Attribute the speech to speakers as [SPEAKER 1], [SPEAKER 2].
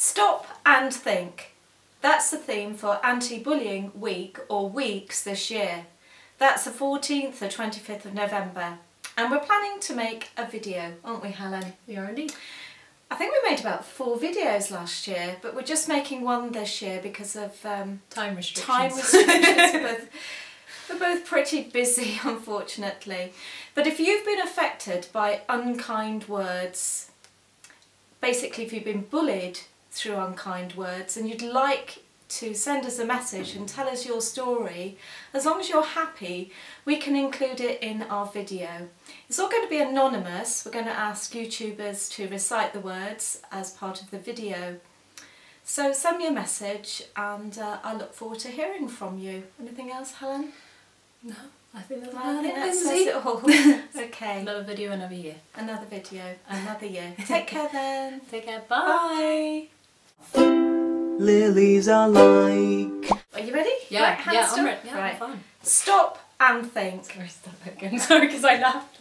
[SPEAKER 1] Stop and think. That's the theme for Anti-Bullying Week or weeks this year. That's the 14th or 25th of November and we're planning to make a video, aren't we Helen?
[SPEAKER 2] We are indeed.
[SPEAKER 1] I think we made about four videos last year but we're just making one this year because of um,
[SPEAKER 2] time restrictions.
[SPEAKER 1] Time restrictions. we're, both, we're both pretty busy unfortunately. But if you've been affected by unkind words, basically if you've been bullied through unkind words and you'd like to send us a message and tell us your story, as long as you're happy, we can include it in our video. It's all going to be anonymous. We're going to ask YouTubers to recite the words as part of the video. So send me a message and uh, I look forward to hearing from you. Anything else, Helen?
[SPEAKER 2] No, I think that's
[SPEAKER 1] I
[SPEAKER 2] about
[SPEAKER 1] think
[SPEAKER 2] it.
[SPEAKER 1] that says it all. okay,
[SPEAKER 2] Another video, another year.
[SPEAKER 1] another video, another year. Take care then.
[SPEAKER 2] Take care. Bye.
[SPEAKER 1] Bye.
[SPEAKER 3] Lilies are like.
[SPEAKER 1] Are you ready?
[SPEAKER 2] Yeah,
[SPEAKER 1] Right, hands
[SPEAKER 2] yeah. I'm ready. Yeah,
[SPEAKER 1] right.
[SPEAKER 2] I'm fine.
[SPEAKER 1] Stop and think.
[SPEAKER 2] Sorry, stop again. Sorry, because I laughed.